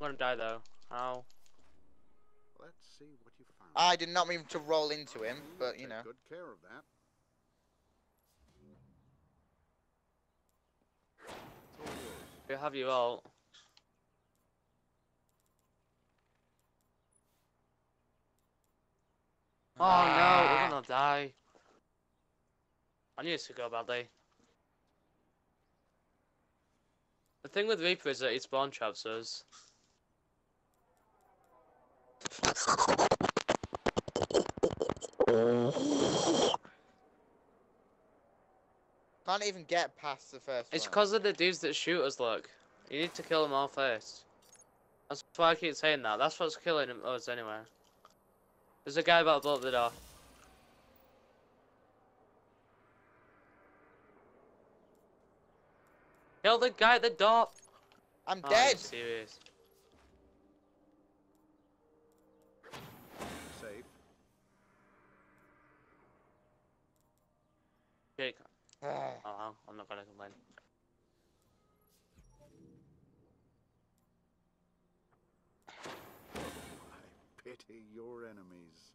I'm gonna die though. How? Let's see what you found. I did not mean to roll into him, but you Take know. Good care of that. It's all yours. You have your ult. Oh no, we're ah. gonna die. I knew this could go badly. The thing with Reaper is that he spawn traps us. Can't even get past the first It's because of the dudes that shoot us, look. You need to kill them all first. That's why I keep saying that. That's what's killing us anyway. There's a guy about to blow up the door. Kill the guy at the door! I'm Oh, dead. you serious? Jake. Ah, Oh, I'm not gonna complain. I pity your enemies.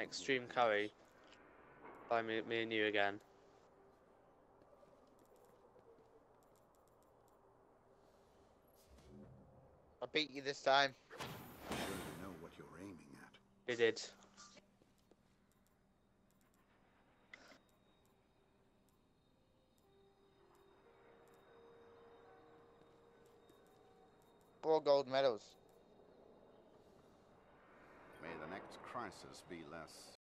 Extreme carry. By me, me and you again. I beat you this time. I'm sure you know what you're aiming at. He did. Four gold medals. May the next crisis be less